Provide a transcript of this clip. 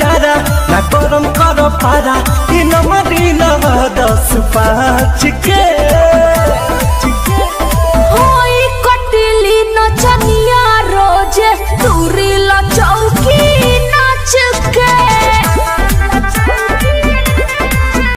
लो ना गरम कर पारा। इ मरी नव दस पाँच के।